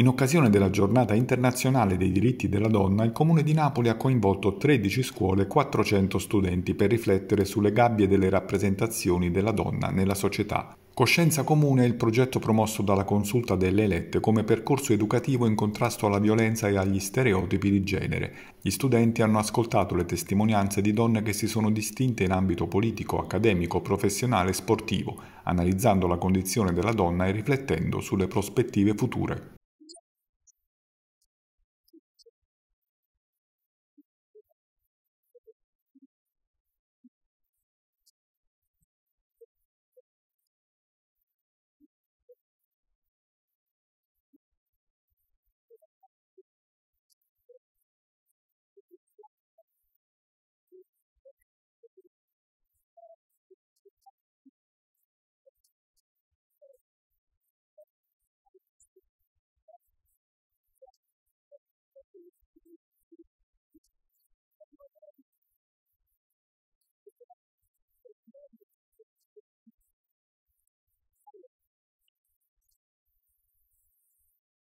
In occasione della giornata internazionale dei diritti della donna, il Comune di Napoli ha coinvolto 13 scuole e 400 studenti per riflettere sulle gabbie delle rappresentazioni della donna nella società. Coscienza Comune è il progetto promosso dalla Consulta delle Elette come percorso educativo in contrasto alla violenza e agli stereotipi di genere. Gli studenti hanno ascoltato le testimonianze di donne che si sono distinte in ambito politico, accademico, professionale e sportivo, analizzando la condizione della donna e riflettendo sulle prospettive future.